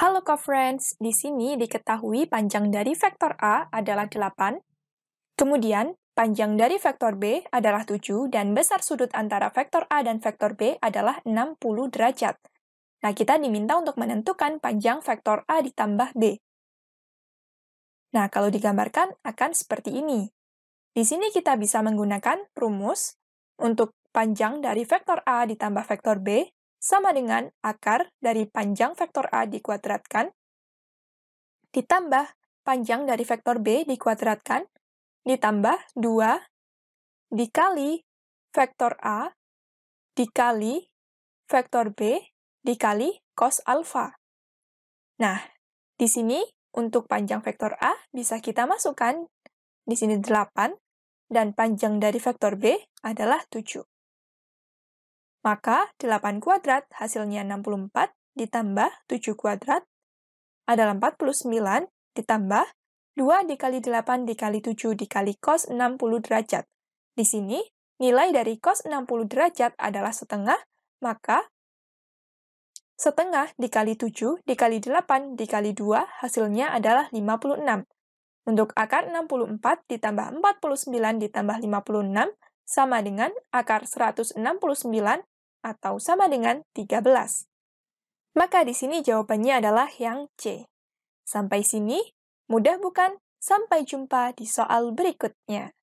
Halo co-friends, di sini diketahui panjang dari vektor A adalah 8, kemudian panjang dari vektor B adalah 7, dan besar sudut antara vektor A dan vektor B adalah 60 derajat. Nah, kita diminta untuk menentukan panjang vektor A ditambah B. Nah, kalau digambarkan akan seperti ini. Di sini kita bisa menggunakan rumus untuk panjang dari vektor A ditambah vektor B sama dengan akar dari panjang vektor A dikuadratkan ditambah panjang dari vektor B dikuadratkan ditambah 2 dikali vektor A dikali vektor B dikali cos alfa. Nah, di sini untuk panjang vektor A bisa kita masukkan di sini 8 dan panjang dari vektor B adalah 7. Maka 8 kuadrat hasilnya 64 ditambah 7 kuadrat adalah 49 ditambah 2 dikali 8 dikali 7 dikali cos 60 derajat. Di sini, nilai dari cos 60 derajat adalah setengah, maka setengah dikali 7 dikali 8 dikali 2 hasilnya adalah 56. Untuk akar 64 ditambah 49 ditambah 56 sama dengan akar 169 atau sama dengan 13. Maka di sini jawabannya adalah yang C. Sampai sini, mudah bukan? Sampai jumpa di soal berikutnya.